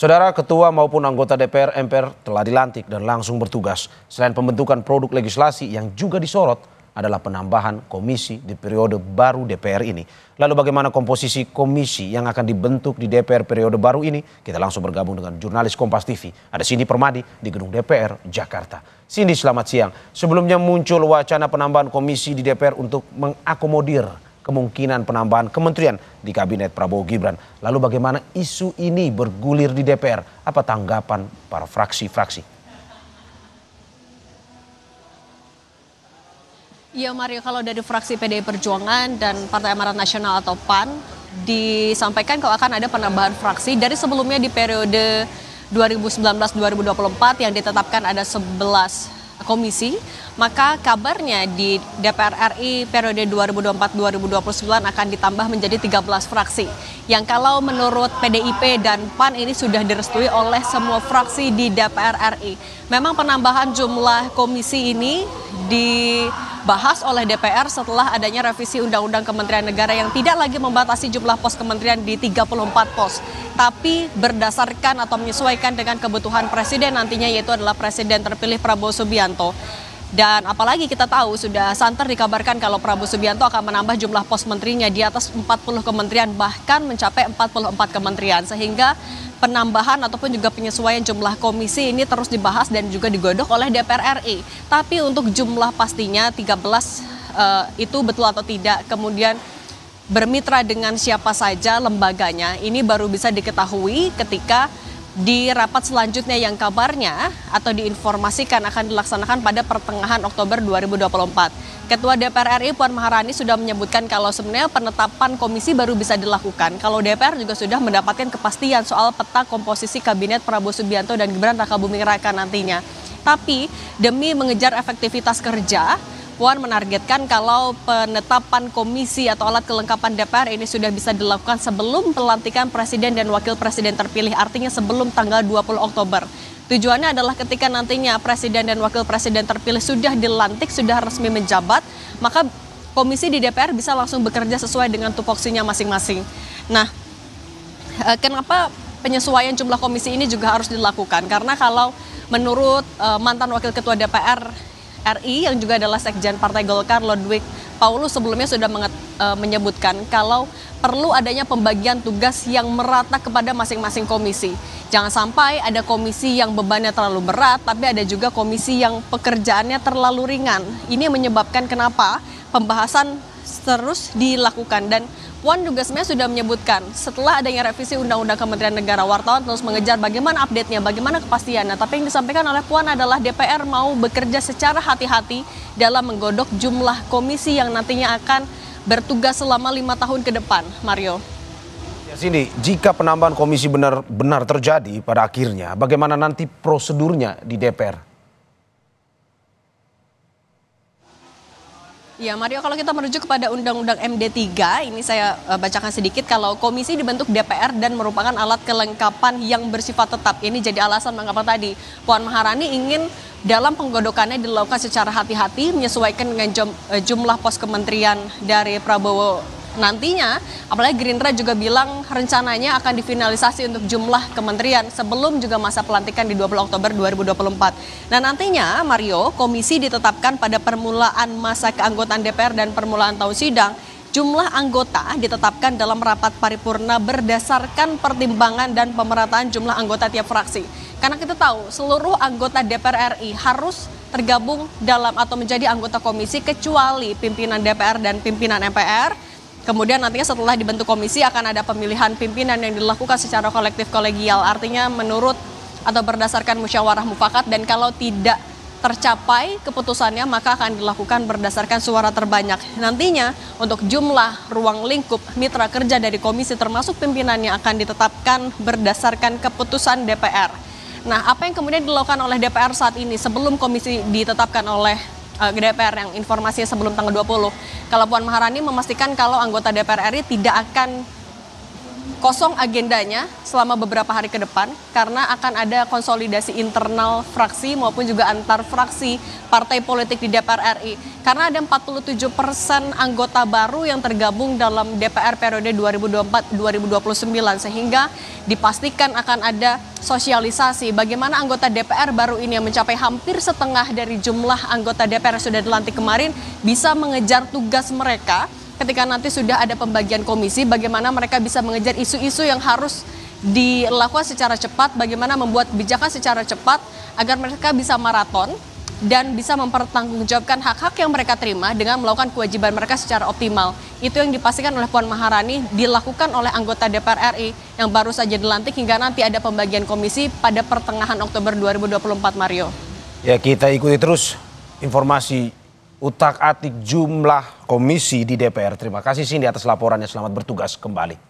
Saudara Ketua maupun anggota DPR MPR telah dilantik dan langsung bertugas. Selain pembentukan produk legislasi yang juga disorot adalah penambahan komisi di periode baru DPR ini. Lalu bagaimana komposisi komisi yang akan dibentuk di DPR periode baru ini? Kita langsung bergabung dengan jurnalis Kompas TV. Ada Cindy Permadi di gedung DPR Jakarta. Cindy selamat siang. Sebelumnya muncul wacana penambahan komisi di DPR untuk mengakomodir kemungkinan penambahan kementerian di kabinet Prabowo Gibran. Lalu bagaimana isu ini bergulir di DPR? Apa tanggapan para fraksi-fraksi? Ya Mario, kalau dari fraksi PDI Perjuangan dan Partai Amarat Nasional atau PAN disampaikan kalau akan ada penambahan fraksi dari sebelumnya di periode 2019-2024 yang ditetapkan ada 11 komisi, maka kabarnya di DPR RI periode 2024-2029 akan ditambah menjadi 13 fraksi. Yang kalau menurut PDIP dan PAN ini sudah direstui oleh semua fraksi di DPR RI. Memang penambahan jumlah komisi ini dibahas oleh DPR setelah adanya revisi Undang-Undang Kementerian Negara yang tidak lagi membatasi jumlah pos kementerian di 34 pos, tapi berdasarkan atau menyesuaikan dengan kebutuhan presiden nantinya yaitu adalah presiden terpilih Prabowo Subianto. Dan apalagi kita tahu sudah santer dikabarkan kalau Prabowo Subianto akan menambah jumlah pos menterinya di atas 40 kementerian bahkan mencapai 44 kementerian sehingga penambahan ataupun juga penyesuaian jumlah komisi ini terus dibahas dan juga digodok oleh DPR RI. Tapi untuk jumlah pastinya 13 uh, eh, itu betul atau tidak kemudian bermitra dengan siapa saja lembaganya ini baru bisa diketahui ketika di rapat selanjutnya yang kabarnya atau diinformasikan akan dilaksanakan pada pertengahan Oktober 2024. Ketua DPR RI Puan Maharani sudah menyebutkan kalau sebenarnya penetapan komisi baru bisa dilakukan kalau DPR juga sudah mendapatkan kepastian soal peta komposisi kabinet Prabowo Subianto dan Gibran Rakabuming Raka nantinya. Tapi demi mengejar efektivitas kerja, Puan menargetkan kalau penetapan komisi atau alat kelengkapan DPR ini sudah bisa dilakukan sebelum pelantikan presiden dan wakil presiden terpilih, artinya sebelum tanggal 20 Oktober. Tujuannya adalah ketika nantinya presiden dan wakil presiden terpilih sudah dilantik, sudah resmi menjabat, maka komisi di DPR bisa langsung bekerja sesuai dengan tupoksinya masing-masing. Nah, eh, kenapa penyesuaian jumlah komisi ini juga harus dilakukan? Karena kalau menurut eh, mantan wakil ketua DPR RI yang juga adalah Sekjen Partai Golkar Ludwig Paulus sebelumnya sudah e, menyebutkan kalau perlu adanya pembagian tugas yang merata kepada masing-masing komisi. Jangan sampai ada komisi yang bebannya terlalu berat, tapi ada juga komisi yang pekerjaannya terlalu ringan. Ini menyebabkan kenapa pembahasan terus dilakukan dan Puan juga sebenarnya sudah menyebutkan setelah adanya revisi Undang-Undang Kementerian Negara wartawan terus mengejar bagaimana update-nya, bagaimana kepastiannya. Tapi yang disampaikan oleh Puan adalah DPR mau bekerja secara hati-hati dalam menggodok jumlah komisi yang nantinya akan bertugas selama lima tahun ke depan. Mario. Ya, sini, jika penambahan komisi benar-benar terjadi pada akhirnya, bagaimana nanti prosedurnya di DPR? Ya Mario kalau kita merujuk kepada Undang-Undang MD3 ini saya uh, bacakan sedikit kalau komisi dibentuk DPR dan merupakan alat kelengkapan yang bersifat tetap. Ini jadi alasan mengapa tadi Puan Maharani ingin dalam penggodokannya dilakukan secara hati-hati menyesuaikan dengan eh, jumlah pos kementerian dari Prabowo nantinya apalagi Gerindra juga bilang rencananya akan difinalisasi untuk jumlah kementerian sebelum juga masa pelantikan di 20 Oktober 2024. Nah nantinya Mario komisi ditetapkan pada permulaan masa keanggotaan DPR dan permulaan tahun sidang jumlah anggota ditetapkan dalam rapat paripurna berdasarkan pertimbangan dan pemerataan jumlah anggota tiap fraksi. Karena kita tahu seluruh anggota DPR RI harus tergabung dalam atau menjadi anggota komisi kecuali pimpinan DPR dan pimpinan MPR Kemudian nantinya setelah dibentuk komisi akan ada pemilihan pimpinan yang dilakukan secara kolektif kolegial. Artinya menurut atau berdasarkan musyawarah mufakat dan kalau tidak tercapai keputusannya maka akan dilakukan berdasarkan suara terbanyak. Nantinya untuk jumlah ruang lingkup mitra kerja dari komisi termasuk pimpinannya akan ditetapkan berdasarkan keputusan DPR. Nah, apa yang kemudian dilakukan oleh DPR saat ini sebelum komisi ditetapkan oleh uh, DPR yang informasinya sebelum tanggal 20. Kalau Puan Maharani memastikan kalau anggota DPR RI tidak akan kosong agendanya selama beberapa hari ke depan karena akan ada konsolidasi internal fraksi maupun juga antar fraksi partai politik di DPR RI. Karena ada 47 persen anggota baru yang tergabung dalam DPR periode 2024-2029 sehingga dipastikan akan ada sosialisasi bagaimana anggota DPR baru ini yang mencapai hampir setengah dari jumlah anggota DPR yang sudah dilantik kemarin bisa mengejar tugas mereka ketika nanti sudah ada pembagian komisi, bagaimana mereka bisa mengejar isu-isu yang harus dilakukan secara cepat, bagaimana membuat kebijakan secara cepat agar mereka bisa maraton dan bisa mempertanggungjawabkan hak-hak yang mereka terima dengan melakukan kewajiban mereka secara optimal. Itu yang dipastikan oleh Puan Maharani dilakukan oleh anggota DPR RI yang baru saja dilantik hingga nanti ada pembagian komisi pada pertengahan Oktober 2024 Mario. Ya kita ikuti terus informasi utak-atik jumlah komisi di DPR. Terima kasih Cindy atas laporannya. Selamat bertugas kembali.